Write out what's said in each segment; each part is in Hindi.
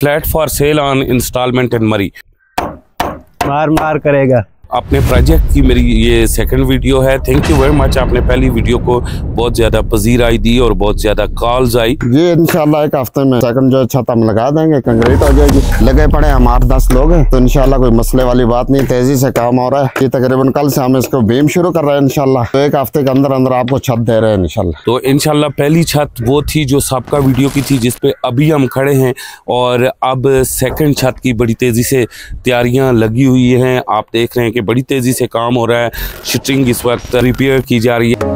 Flat for sale on installment in Murree. मार मार करेगा। अपने प्रोजेक्ट की मेरी ये सेकंड वीडियो है. थैंक यू वेरी मच आपने पहली वीडियो को बहुत ज़्यादा पजीराई दी और बहुत ज़्यादा कॉल्स आई. ये इनशाला एक हफ़्ते में सेकंड जो छत हम लगा देंगे कंक्रीट हो जाएगी. लगे पड़े हम आठ दस लोग हैं तो इनशाला कोई मसले वाली बात नहीं तेज़ी से काम हो रहा है. ये तकरीबन कल से हम इसको बीम शुरू कर रहे हैं इनशाला तो एक हफ़्ते के अंदर अंदर आपको छत दे रहे हैं इनशाला तो इनशाला पहली छत वो थी जो सबका वीडियो की थी जिसपे अभी हम खड़े हैं और अब सेकंड छत की बड़ी तेज़ी से तैयारियाँ लगी हुई हैं. आप देख रहे हैं कि बड़ी तेज़ी से काम हो रहा है। शटरिंग इस वक्त रिपेयर की जा रही है।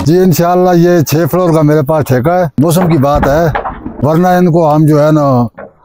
जी, इंशाल्लाह ये छह फ्लोर का मेरे पास ठेका है। मौसम की बात है, वरना इनको हम जो है ना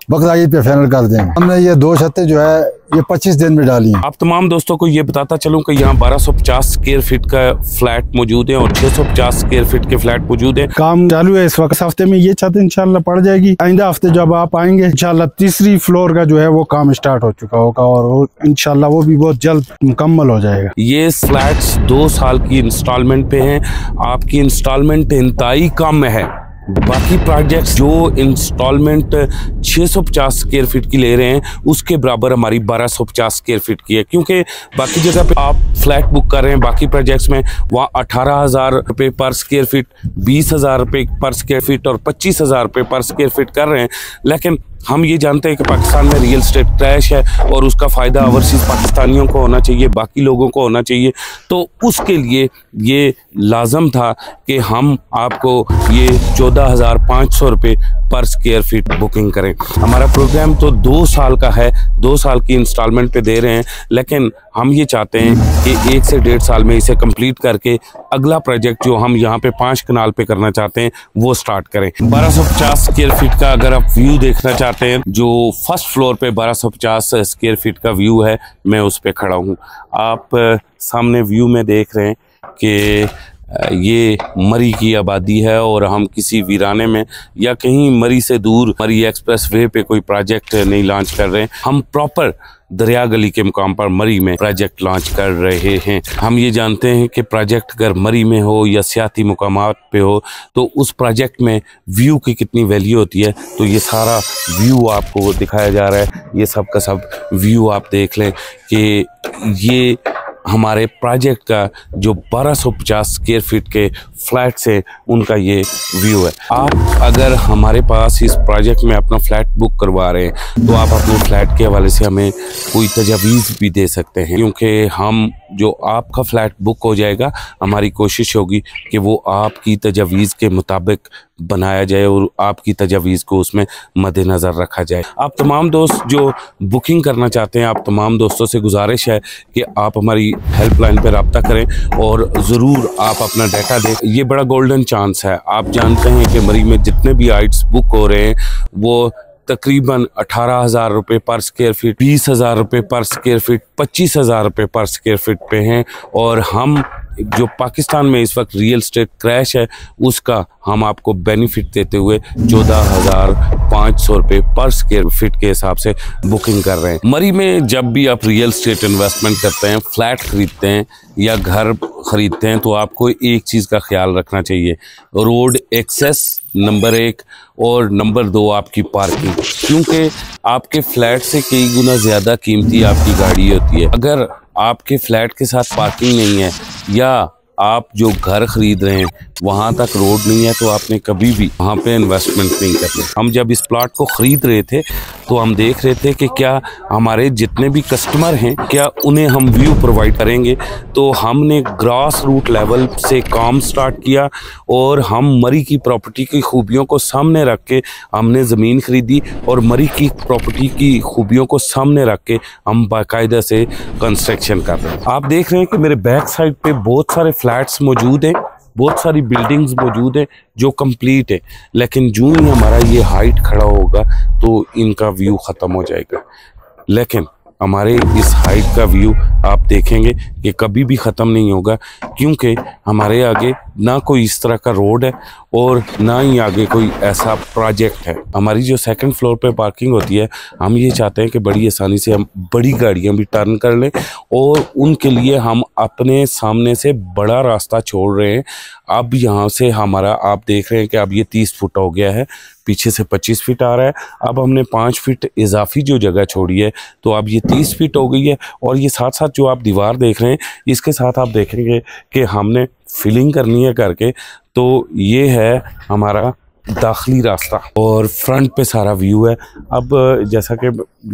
बकरा ईद पे फाइनल कर देंगे हमने ये दो छतें जो है ये 25 दिन में डाली। हैं आप तमाम दोस्तों को ये बताता चलूँ कि यहाँ 1250 स्क्वायर फीट का फ्लैट मौजूद है और 650 स्क्वायर फीट के फ्लैट मौजूद है। काम चालू है इस वक्त। हफ़्ते में ये छत इंशाल्लाह पड़ जाएगी। आइंदा हफ़्ते जब आप आएँगे इंशाल्लाह तीसरी फ्लोर का जो है वो काम स्टार्ट हो चुका होगा और इंशाल्लाह वो भी बहुत जल्द मुकम्मल हो जाएगा। ये फ्लैट दो साल की इंस्टॉलमेंट पे है। आपकी इंस्टॉलमेंट इंतहाई कम है। बाकी प्रोजेक्ट्स जो इंस्टॉलमेंट 650 स्क्वायर फीट की ले रहे हैं, उसके बराबर हमारी 1250 स्क्वेयर फीट की है। क्योंकि बाकी जगह पे आप फ्लैट बुक कर रहे हैं, बाकी प्रोजेक्ट्स में वहाँ अठारह हज़ार रुपये पर स्क्वायर फीट बीस हज़ार रुपये पर स्क्वायर फीट और पच्चीस हज़ार रुपये पर स्क्वेयर फीट कर रहे हैं। लेकिन हम ये जानते हैं कि पाकिस्तान में रियल स्टेट क्रैश है और उसका फ़ायदा ओवरसीज़ पाकिस्तानियों को होना चाहिए, बाकी लोगों को होना चाहिए। तो उसके लिए ये लाजम था कि हम आपको ये चौदह हज़ार पाँच सौ रुपये पर स्क्वेयर फीट बुकिंग करें। हमारा प्रोग्राम तो दो साल का है, दो साल की इंस्टॉलमेंट पे दे रहे हैं, लेकिन हम ये चाहते हैं कि एक से डेढ़ साल में इसे कंप्लीट करके अगला प्रोजेक्ट जो हम यहाँ पे पाँच कनाल पे करना चाहते हैं, वो स्टार्ट करें। 1250 स्क्वायर फीट का अगर आप व्यू देखना चाहते हैं। जो फ़र्स्ट फ्लोर पे 1250 स्क्वायर फीट का व्यू है, मैं उस पर खड़ा हूँ। आप सामने व्यू में देख रहे हैं कि ये मरी की आबादी है और हम किसी वीराने में या कहीं मरी से दूर मरी एक्सप्रेस वे पे कोई प्रोजेक्ट नहीं लॉन्च कर रहे हैं। हम प्रॉपर दरिया गली के मुकाम पर मरी में प्रोजेक्ट लॉन्च कर रहे हैं। हम ये जानते हैं कि प्रोजेक्ट अगर मरी में हो या सियाती मुकाम पे हो तो उस प्रोजेक्ट में व्यू की कितनी वैल्यू होती है? तो ये सारा व्यू आपको दिखाया जा रहा है। ये सब का सब व्यू आप देख लें कि ये हमारे प्रोजेक्ट का जो 1250 स्क्वायर फीट के फ्लैट से उनका ये व्यू है। आप अगर हमारे पास इस प्रोजेक्ट में अपना फ्लैट बुक करवा रहे हैं तो आप अपने फ्लैट के हवाले से हमें कोई तजावीज़ भी दे सकते हैं, क्योंकि हम जो आपका फ्लैट बुक हो जाएगा, हमारी कोशिश होगी कि वो आपकी तजावीज़ के मुताबिक बनाया जाए और आपकी तजावीज़ को उसमें मद्देनज़र रखा जाए। आप तमाम दोस्त जो बुकिंग करना चाहते हैं, आप तमाम दोस्तों से गुजारिश है कि आप हमारी हेल्पलाइन पर रबता करें और ज़रूर आप अपना डाटा दें। ये बड़ा गोल्डन चांस है। आप जानते हैं कि मरी में जितने भी आइट्स बुक हो रहे हैं, वो तकरीबन अठारह हज़ार रुपये पर स्क्वायर फीट बीस हज़ार रुपये पर स्क्वायर फीट पच्चीस हज़ार रुपये पर स्क्वायर फीट पे हैं। और हम जो पाकिस्तान में इस वक्त रियल स्टेट क्रैश है, उसका हम आपको बेनिफिट देते हुए चौदह हज़ार सौ रुपए पर स्क्वेयर फीट के हिसाब से बुकिंग कर रहे हैं। मरी में जब भी आप रियल स्टेट इन्वेस्टमेंट करते हैं फ्लैट ख़रीदते हैं या घर ख़रीदते हैं तो आपको एक चीज़ का ख्याल रखना चाहिए। रोड एक्सेस नंबर एक और नंबर दो आपकी पार्किंग क्योंकि आपके फ्लैट से कई गुना ज़्यादा कीमती आपकी गाड़ी होती है। अगर आपके फ्लैट के साथ पार्किंग नहीं है या आप जो घर खरीद रहे हैं, वहाँ तक रोड नहीं है तो आपने कभी भी वहाँ पे इन्वेस्टमेंट नहीं करनी। हम जब इस प्लाट को ख़रीद रहे थे तो हम देख रहे थे कि क्या हमारे जितने भी कस्टमर हैं, क्या उन्हें हम व्यू प्रोवाइड करेंगे। तो हमने ग्रास रूट लेवल से काम स्टार्ट किया और हम मरी की प्रॉपर्टी की खूबियों को सामने रख के हमने ज़मीन ख़रीदी और मरी की प्रॉपर्टी की खूबियों को सामने रख के हम बाकायदा से कंस्ट्रक्शन कर रहे हैं। आप देख रहे हैं कि मेरे बैक साइड पर बहुत सारे फ्लैट्स मौजूद हैं। बहुत सारी बिल्डिंग्स मौजूद हैं जो कंप्लीट है। लेकिन जो ही हमारा ये हाइट खड़ा होगा तो इनका व्यू ख़त्म हो जाएगा। लेकिन हमारे इस हाइट का व्यू आप देखेंगे ये कभी भी ख़त्म नहीं होगा, क्योंकि हमारे आगे ना कोई इस तरह का रोड है और ना ही आगे कोई ऐसा प्रोजेक्ट है। हमारी जो सेकंड फ्लोर पे पार्किंग होती है, हम ये चाहते हैं कि बड़ी आसानी से हम बड़ी गाड़ियाँ भी टर्न कर लें और उनके लिए हम अपने सामने से बड़ा रास्ता छोड़ रहे हैं। अब यहाँ से हमारा, आप देख रहे हैं कि अब ये तीस फुट हो गया है, पीछे से पच्चीस फीट आ रहा है। अब हमने पाँच फीट इजाफी जो जगह छोड़ी है तो अब ये तीस फीट हो गई है और ये साथ साथ जो आप दीवार देख रहे हैं इसके साथ आप देखेंगे कि हमने फिलिंग करनी है करके तो ये है हमारा दाखिली रास्ता और फ्रंट पे सारा व्यू है। अब, जैसा कि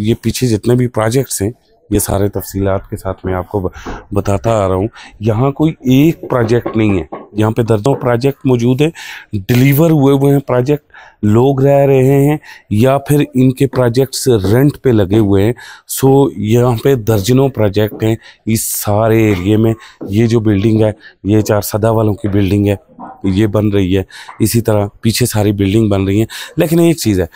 ये पीछे जितने भी प्रोजेक्ट्स हैं, ये सारे तफसीलात के साथ मैं आपको बताता आ रहा हूँ। यहाँ कोई एक प्रोजेक्ट नहीं है। यहाँ पे दर्जों प्रोजेक्ट मौजूद है डिलीवर हुए हुए हैं प्रोजेक्ट लोग रह रहे हैं या फिर इनके प्रोजेक्ट्स रेंट पे लगे हुए हैं। सो यहाँ पे दर्जनों प्रोजेक्ट हैं इस सारे एरिए में। ये जो बिल्डिंग है, ये चार सदा वालों की बिल्डिंग है, ये बन रही है। इसी तरह पीछे सारी बिल्डिंग बन रही है। लेकिन एक चीज़ है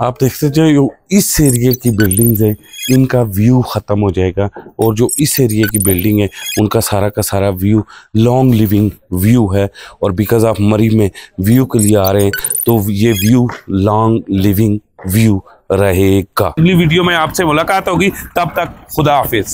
आप देख सकते देखते जो इस एरिए की बिल्डिंग्स है, इनका व्यू ख़त्म हो जाएगा और जो इस एरिए की बिल्डिंग है, उनका सारा का सारा व्यू लॉन्ग लिविंग व्यू है और बिकॉज़ आप मरी में व्यू के लिए आ रहे हैं तो ये व्यू लॉन्ग लिविंग व्यू रहेगा। अगली वीडियो में आपसे मुलाकात होगी, तब तक खुदा हाफिज।